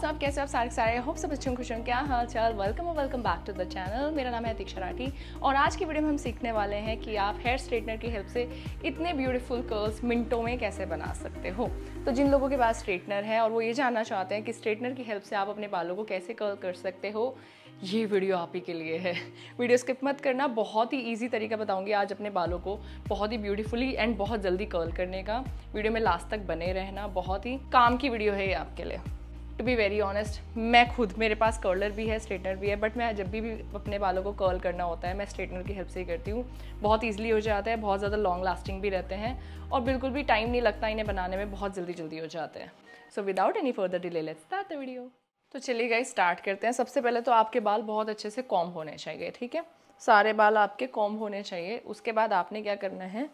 WhatsApp कैसे आप सारे सारे, होप सब अच्छे खुश हैं क्या हाल चाल वेलकम और welcome back to the channel मेरा नाम है दीक्षा राठी और आज की वीडियो में हम सीखने वाले हैं कि आप हेयर स्ट्रेटनर की हेल्प से इतने ब्यूटीफुल कर्ल्स मिनटों में कैसे बना सकते हो। तो जिन लोगों के पास स्ट्रेटनर है और वो ये जानना चाहते हैं कि स्ट्रेटनर की हेल्प से आप अपने बालों को कैसे कर्ल कर सकते हो, ये वीडियो आप ही के लिए है। वीडियो स्किप मत करना, बहुत ही इजी तरीका बताऊँगी आज अपने बालों को बहुत ही ब्यूटीफुली एंड बहुत जल्दी कर्ल करने का। वीडियो में लास्ट तक बने रहना, बहुत ही काम की वीडियो है ये आपके लिए। टू बी वेरी ऑनेस्ट मैं खुद मेरे पास कर्लर भी है स्ट्रेटनर भी है बट मैं जब भी, भी अपने बालों को कर्ल करना होता है मैं स्ट्रेटनर की हेल्प से ही करती हूँ। बहुत ईजिली हो जाता है बहुत ज़्यादा लॉन्ग लास्टिंग भी रहते हैं और बिल्कुल भी टाइम नहीं लगता इन्हें बनाने में बहुत जल्दी जल्दी हो जाते हैं। So without any further delay let's start the video तो चलिए गाइस स्टार्ट करते हैं। सबसे पहले तो आपके बाल बहुत अच्छे से कॉम होने चाहिए ठीक है? सारे बाल आपके कॉम होने चाहिए। उसके बाद आपने क्या करना है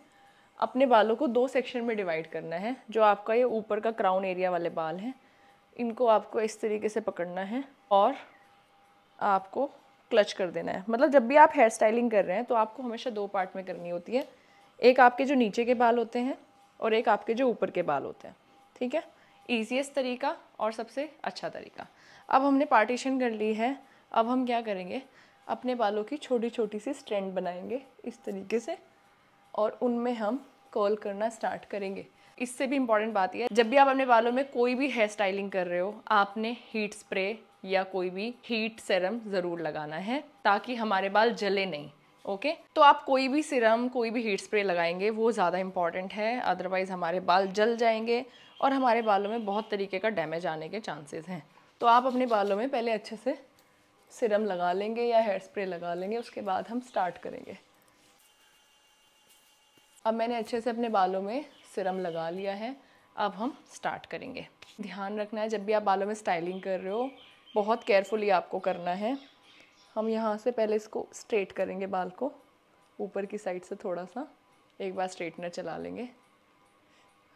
अपने बालों को दो सेक्शन में डिवाइड करना है जो आपका ये ऊपर का क्राउन एरिया वाले बाल हैं। इनको आपको इस तरीके से पकड़ना है और आपको क्लच कर देना है। मतलब जब भी आप हेयर स्टाइलिंग कर रहे हैं तो आपको हमेशा दो पार्ट में करनी होती है। एक आपके जो नीचे के बाल होते हैं और एक आपके जो ऊपर के बाल होते हैं। ठीक है? ईजीएस्ट तरीका और सबसे अच्छा तरीका। अब हमने पार्टीशन कर ली है। अब हम क्या करेंगे? अपने बालों की छोटी छोटी सी स्ट्रेंड बनाएँगे इस तरीके से और उनमें हम कॉल करना स्टार्ट करेंगे। इससे भी इंपॉर्टेंट बात यह है, जब भी आप अपने बालों में कोई भी हेयर स्टाइलिंग कर रहे हो, आपने हीट स्प्रे या कोई भी हीट सेरम ज़रूर लगाना है, ताकि हमारे बाल जले नहीं ओके okay? तो आप कोई भी सिरम कोई भी हीट स्प्रे लगाएँगे, वो ज़्यादा इंपॉर्टेंट है। अदरवाइज़ हमारे बाल जल जाएँगे और हमारे बालों में बहुत तरीके का डैमेज आने के चांसेस हैं। तो आप अपने बालों में पहले अच्छे से सिरम लगा लेंगे या हेयर स्प्रे लगा लेंगे, उसके बाद हम स्टार्ट करेंगे। अब मैंने अच्छे से अपने बालों में सिरम लगा लिया है। अब हम स्टार्ट करेंगे। ध्यान रखना है, जब भी आप बालों में स्टाइलिंग कर रहे हो, बहुत केयरफुली आपको करना है। हम यहाँ से पहले इसको स्ट्रेट करेंगे बाल को। ऊपर की साइड से थोड़ा सा, एक बार स्ट्रेटनर चला लेंगे।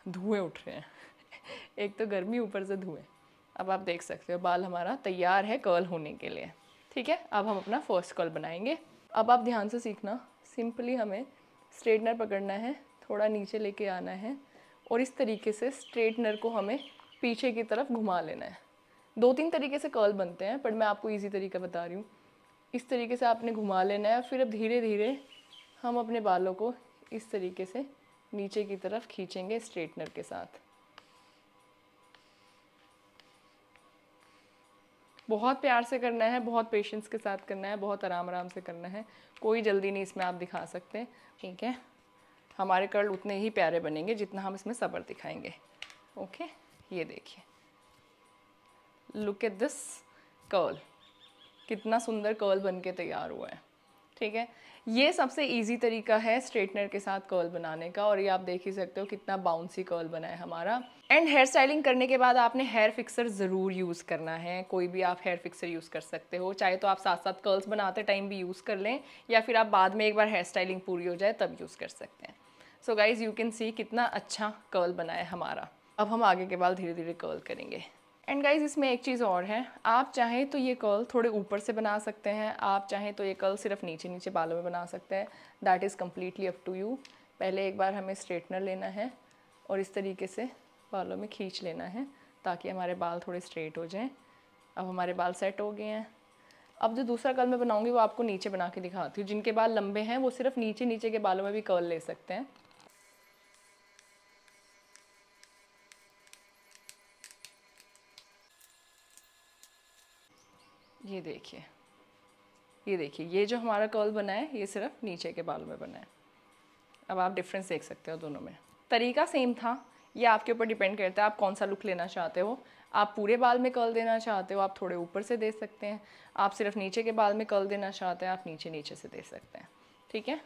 धुएँ उठ रहे हैं। एक तो गर्मी, ऊपर से धुएँ। अब आप देख सकते हो, बाल हमारा तैयार है कर्ल होने के लिए। ठीक है? अब हम अपना फ़र्स्ट कर्ल बनाएँगे। अब आप ध्यान से सीखना सिंपली हमें स्ट्रेटनर पकड़ना है। थोड़ा नीचे लेके आना है और इस तरीके से स्ट्रेटनर को हमें पीछे की तरफ़ घुमा लेना है। दो तीन तरीके से कर्ल बनते हैं, पर मैं आपको इजी तरीका बता रही हूँ। इस तरीके से आपने घुमा लेना है, फिर अब धीरे धीरे हम अपने बालों को इस तरीके से नीचे की तरफ़ खींचेंगे स्ट्रेटनर के साथ। बहुत प्यार से करना है, बहुत पेशेंस के साथ करना है, बहुत आराम आराम से करना है। कोई जल्दी नहीं इसमें आप दिखा सकते, ठीक है? हमारे कर्ल उतने ही प्यारे बनेंगे जितना हम इसमें सब्र दिखाएँगे। ओके ये देखिए। लुक एट दिस कर्ल कितना सुंदर कर्ल बन के तैयार हुआ है। ठीक है? ये सबसे इजी तरीका है स्ट्रेटनर के साथ कर्ल बनाने का और ये आप देख ही सकते हो कितना बाउंसी कर्ल बना है हमारा। एंड हेयर स्टाइलिंग करने के बाद आपने हेयर फिक्सर ज़रूर यूज़ करना है। कोई भी आप हेयर फिक्सर यूज़ कर सकते हो। चाहे तो आप साथ साथ कर्ल्स बनाते टाइम भी यूज़ कर लें या फिर आप बाद में एक बार हेयर स्टाइलिंग पूरी हो जाए तब यूज़ कर सकते हैं। So guys you can see कितना अच्छा कर्ल बना है हमारा। अब हम आगे के बाल धीरे धीरे कर्ल करेंगे। एंड गाइज़ इसमें एक चीज़ और है। आप चाहें तो ये कर्ल थोड़े ऊपर से बना सकते हैं। आप चाहें तो ये कर्ल सिर्फ़ नीचे नीचे बालों में बना सकते हैं। That is completely up to you पहले एक बार हमें स्ट्रेटनर लेना है और इस तरीके से बालों में खींच लेना है ताकि हमारे बाल थोड़े स्ट्रेट हो जाएँ। अब हमारे बाल सेट हो गए हैं। अब जो दूसरा कर्ल मैं बनाऊँगी वो आपको नीचे बना के दिखाती हूँ। जिनके बाल लंबे हैं, वो सिर्फ़ नीचे नीचे के बालों में भी कर्ल ले सकते हैं। ये देखिए। ये देखिए, ये जो हमारा कर्ल बना है, ये सिर्फ़ नीचे के बालों में बना है। अब आप डिफरेंस देख सकते हो दोनों में। तरीका सेम था। ये आपके ऊपर डिपेंड करता है, आप कौन सा लुक लेना चाहते हो। आप पूरे बाल में कर्ल देना चाहते हो, आप थोड़े ऊपर से दे सकते हैं। आप सिर्फ़ नीचे के बाल में कर्ल देना चाहते हैं, आप नीचे नीचे से दे सकते हैं। ठीक है?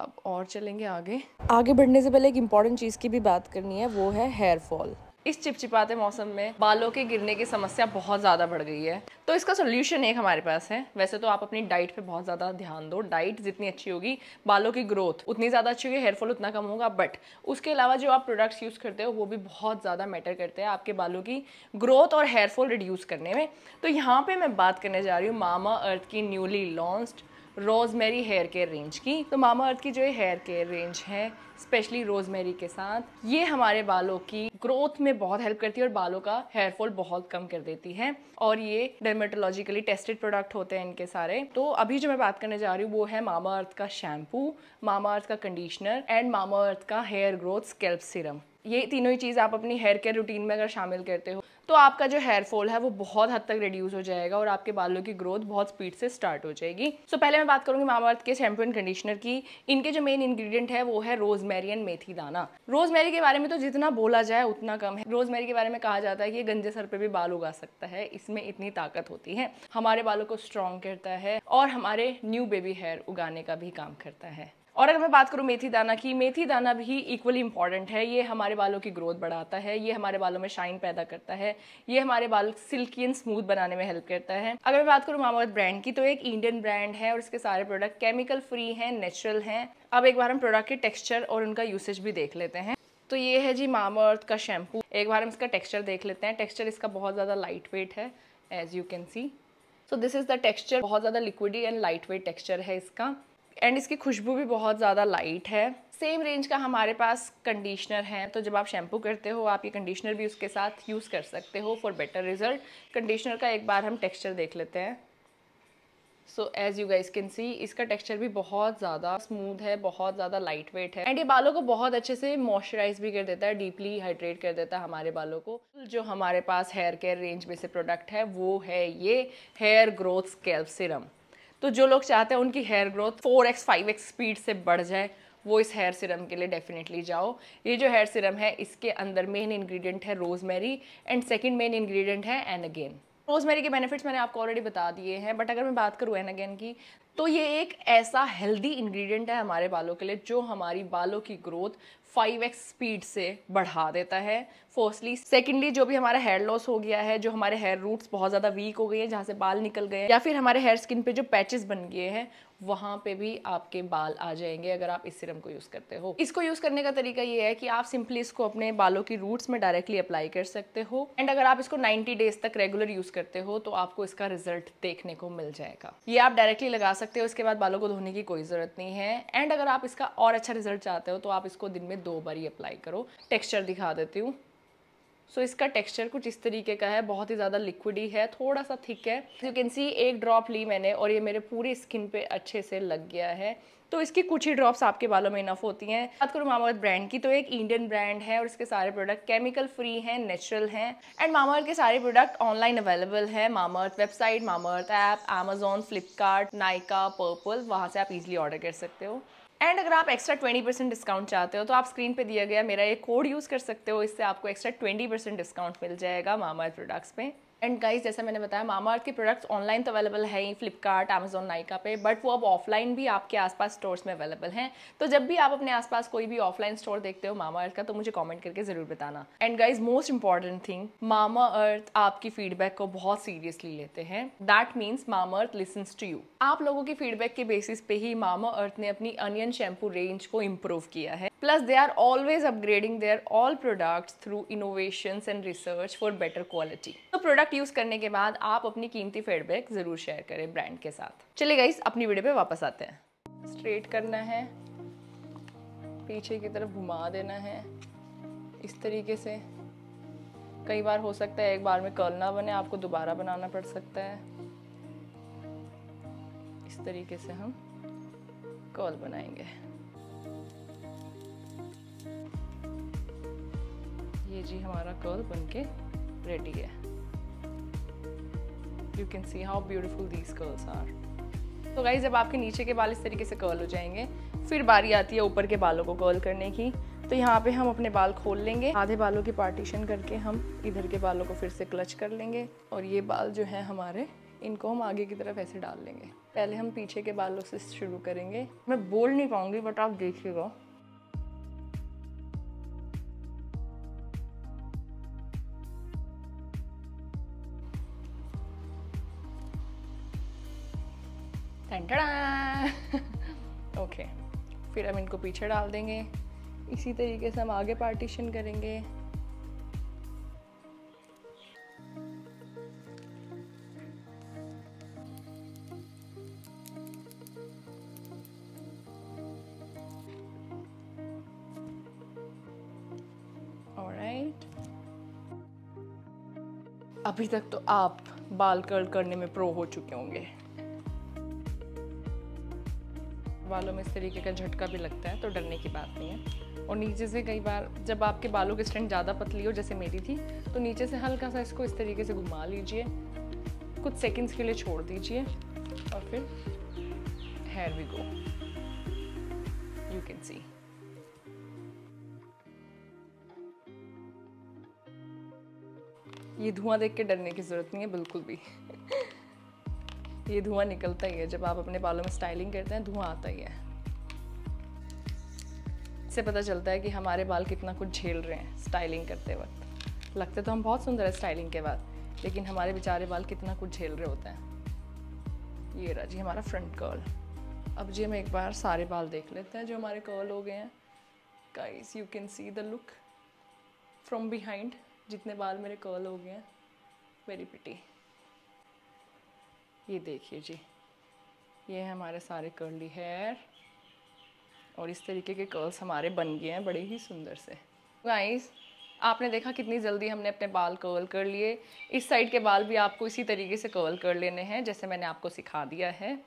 अब और चलेंगे आगे। आगे बढ़ने से पहले एक इंपॉर्टेंट चीज़ की भी बात करनी है, वो है हेयर फॉल इस चिपचिपाते मौसम में बालों के गिरने की समस्या बहुत ज़्यादा बढ़ गई है। तो इसका सोल्यूशन एक हमारे पास है। वैसे तो आप अपनी डाइट पे बहुत ज़्यादा ध्यान दो। डाइट जितनी अच्छी होगी, बालों की ग्रोथ उतनी ज़्यादा अच्छी होगी हेयरफॉल उतना कम होगा। बट उसके अलावा जो आप प्रोडक्ट्स यूज़ करते हो, वो भी बहुत ज़्यादा मैटर करते हैं आपके बालों की ग्रोथ और हेयरफॉल रिड्यूस करने में। तो यहाँ पर मैं बात करने जा रही हूँ मामा अर्थ की newly launched rosemary hair care range की। तो मामा अर्थ की जो ये हेयर केयर रेंज है स्पेशली रोजमेरी के साथ, ये हमारे बालों की ग्रोथ में बहुत हेल्प करती है और बालों का हेयर फॉल बहुत कम कर देती है। और ये डर्मेटोलॉजिकली टेस्टेड प्रोडक्ट होते हैं इनके सारे। तो अभी जो मैं बात करने जा रही हूँ, वो है मामा अर्थ का शैम्पू मामा अर्थ का कंडीशनर एंड मामा अर्थ का हेयर ग्रोथ स्केल्प सिरम ये तीनों ही चीज़ आप अपनी हेयर केयर रूटीन में अगर शामिल करते हो तो आपका जो हेयर फॉल है वो बहुत हद तक रिड्यूस हो जाएगा और आपके बालों की ग्रोथ बहुत स्पीड से स्टार्ट हो जाएगी। सो so, पहले मैं बात करूँगी मामाअर्थ के शैम्पू एंड कंडीशनर की। इनके जो मेन इंग्रेडिएंट है वो है रोजमेरी एंड मेथी दाना। रोजमेरी के बारे में तो जितना बोला जाए उतना कम है। रोजमेरी के बारे में कहा जाता है कि गंजे सर पर भी बाल उगा सकता है। इसमें इतनी ताकत होती है। हमारे बालों को स्ट्रॉन्ग करता है और हमारे न्यू बेबी हेयर उगाने का भी काम करता है। और अगर मैं बात करूँ मेथी दाना की, मेथी दाना भी इक्वली इंपॉर्टेंट है। ये हमारे बालों की ग्रोथ बढ़ाता है, ये हमारे बालों में शाइन पैदा करता है, ये हमारे बाल सिल्की एंड स्मूथ बनाने में हेल्प करता है। अगर मैं बात करूँ मामावत ब्रांड की तो एक इंडियन ब्रांड है और इसके सारे प्रोडक्ट केमिकल फ्री हैं नेचुरल हैं। अब एक बार हम प्रोडक्ट के टेक्स्चर और उनका यूसेज भी देख लेते हैं। तो ये है जी मामाअर्थ का शैम्पू एक बार हम इसका टेक्स्चर देख लेते हैं। टेक्स्चर इसका बहुत ज़्यादा लाइट वेट है as you can see so this is the texture बहुत ज़्यादा liquidy and light weight texture है इसका। एंड इसकी खुशबू भी बहुत ज़्यादा लाइट है। सेम रेंज का हमारे पास कंडीशनर है तो जब आप शैम्पू करते हो, आप ये कंडीशनर भी उसके साथ यूज़ कर सकते हो फॉर बेटर रिज़ल्ट कंडीशनर का एक बार हम टेक्सचर देख लेते हैं। So as you guys can see इसका टेक्सचर भी बहुत ज़्यादा स्मूथ है, बहुत ज़्यादा लाइट वेट है। एंड ये बालों को बहुत अच्छे से मॉइस्चराइज भी कर देता है डीपली हाइड्रेट कर देता है हमारे बालों को। जो हमारे पास हेयर केयर रेंज में से प्रोडक्ट है, वो है ये हेयर ग्रोथ स्केल्प सिरम तो जो लोग चाहते हैं उनकी hair growth four x five x speed से बढ़ जाए, वो इस हेयर सिरम के लिए डेफिनेटली जाओ। ये जो हेयर सिरम है, इसके अंदर मेन इंग्रेडिएंट है rosemary and second main ingredient है एन अगेन रोजमेरी के बेनिफिट्स मैंने आपको ऑलरेडी बता दिए हैं बट अगर मैं बात करूँ एन अगेन की तो ये एक ऐसा हेल्दी इंग्रेडिएंट है हमारे बालों के लिए, जो हमारी बालों की ग्रोथ फाइव एक्स स्पीड से बढ़ा देता है। फोर्सली सेकेंडली जो भी हमारा हेयर लॉस हो गया है, जो हमारे हेयर रूट्स बहुत ज़्यादा वीक हो गए हैं, जहाँ से बाल निकल गए हैं, या फिर हमारे हेयर स्किन पे जो पैचेस बन गए हैं वहाँ पे भी आपके बाल आ जाएँगे अगर आप इस सिरम को यूज़ करते हो। इसको यूज़ करने का तरीका ये है कि आप सिंपली इसको अपने बालों की रूट्स में डायरेक्टली अप्लाई कर सकते हो। एंड अगर आप इसको 90 डेज़ तक रेगुलर यूज़ करते हो तो आपको इसका रिज़ल्ट देखने को मिल जाएगा। ये आप डायरेक्टली लगा सकते हो, इसके बाद बालों को धोने की कोई ज़रूरत नहीं है। एंड अगर आप इसका और अच्छा रिज़ल्ट चाहते हो तो आप इसको दिन में दो बार ही अप्लाई करो। टेक्स्चर दिखा देती हूँ। सो so, इसका टेक्सचर कुछ इस तरीके का है बहुत ही ज़्यादा लिक्विडी है थोड़ा सा थिक है। यू कैन सी एक ड्रॉप ली मैंने और ये मेरे पूरी स्किन पे अच्छे से लग गया है। तो इसकी कुछ ही ड्रॉप्स आपके बालों में इनफ होती हैं। बात करूँ मामाअर्थ ब्रांड की तो एक इंडियन ब्रांड है और इसके सारे प्रोडक्ट केमिकल फ्री हैं नेचुरल हैं। एंड मामाअर्थ के सारे प्रोडक्ट ऑनलाइन अवेलेबल है। Mamaearth website Mamaearth app Amazon Flipkart Nykaa Purplle वहाँ से आप इजिली ऑर्डर कर सकते हो। एंड अगर आप एक्स्ट्रा ट्वेंटी परसेंट डिस्काउंट चाहते हो तो आप स्क्रीन पे दिया गया मेरा एक कोड यूज़ कर सकते हो। इससे आपको एक्स्ट्रा ट्वेंटी परसेंट डिस्काउंट मिल जाएगा मामा प्रोडक्ट्स पे। एंड गाइस जैसा मैंने बताया मामा अर्थ के प्रोडक्ट्स ऑनलाइन तो अवेलेबल है ही फ्लिपकार्ट अमेजोन नाइका पे बट वो अब ऑफलाइन भी आपके आसपास स्टोर्स में अवेलेबल हैं। तो जब भी आप अपने आसपास कोई भी ऑफलाइन स्टोर देखते हो मामा अर्थ का तो मुझे कमेंट करके ज़रूर बताना। And guys most important thing Mamaearth आपकी फीडबैक को बहुत सीरियसली लेते हैं। That means Mamaearth listens to you आप लोगों की फीडबैक के बेसिस पे ही मामा अर्थ ने अपनी अनियन शैम्पू रेंज को इम्प्रूव किया है। Plus they are always upgrading their all products through innovation and research for better quality तो प्रोडक्ट यूज़ करने के बाद आप अपनी कीमती फीडबैक ज़रूर शेयर करें ब्रांड के साथ। चलिए गाइस अपनी वीडियो पे वापस आते हैं। स्ट्रेट करना है। पीछे की तरफ़ घुमा देना है। इस तरीके से। कई बार हो सकता है एक बार में कर्ल ना बने, आपको दोबारा बनाना पड़ सकता है। इस तरीके से हम कर्ल बनाएँगे। ये जी हमारा कर्ल बनके रेडी है। You can see how beautiful these curls are तो गाइज़ जब आपके नीचे के बाल इस तरीके से कर्ल हो जाएँगे, फिर बारी आती है ऊपर के बालों को कर्ल करने की। तो यहाँ पे हम अपने बाल खोल लेंगे। आधे बालों की पार्टीशन करके हम इधर के बालों को फिर से क्लच कर लेंगे और ये बाल जो है हमारे, इनको हम आगे की तरफ़ ऐसे डाल लेंगे। पहले हम पीछे के बालों से शुरू करेंगे। मैं बोल नहीं पाऊँगी बट आप देखिएगा। ओके फिर हम इनको पीछे डाल देंगे। इसी तरीके से हम आगे पार्टीशन करेंगे। अभी तक तो आप बाल कर्ल करने में प्रो हो चुके होंगे। बालों में इस तरीके का झटका भी लगता है तो डरने की बात नहीं है। और नीचे से कई बार जब आपके बालों की स्ट्रेंथ ज़्यादा पतली हो, जैसे मेरी थी तो नीचे से हल्का सा इसको इस तरीके से घुमा लीजिए। कुछ सेकंड्स के लिए छोड़ दीजिए और फिर here we go you can see ये धुआँ देख के डरने की ज़रूरत नहीं है, बिल्कुल भी। ये धुआँ निकलता ही है। जब आप अपने बालों में स्टाइलिंग करते हैं, धुआँ आता ही है। इससे पता चलता है कि हमारे बाल कितना कुछ झेल रहे हैं स्टाइलिंग करते वक्त। लगते तो हम बहुत सुंदर है स्टाइलिंग के बाद, लेकिन हमारे बेचारे बाल कितना कुछ झेल रहे होते हैं। ये रहा जी हमारा फ्रंट कर्ल अब जी हम एक बार सारे बाल देख लेते हैं जो हमारे कर्ल हो गए हैं। Guys you can see the look from behind जितने बाल मेरे कर्ल हो गए हैं। वेरी पिटी ये देखिए जी, ये है हमारे सारे कर्ली हेयर और इस तरीके के कर्ल्स हमारे बन गए हैं बड़े ही सुंदर से। गाइस आपने देखा कितनी जल्दी हमने अपने बाल कर्ल कर लिए। इस साइड के बाल भी आपको इसी तरीके से कर्ल कर लेने हैं, जैसे मैंने आपको सिखा दिया है।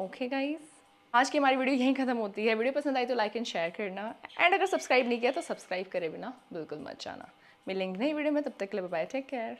ओके गाइस आज की हमारी वीडियो यहीं ख़त्म होती है। वीडियो पसंद आई तो लाइक एंड शेयर करना। एंड अगर सब्सक्राइब नहीं किया तो सब्सक्राइब करे बिना बिल्कुल मत जाना। मिलेंगे नई वीडियो में, तब तक के लिए बाय टेक केयर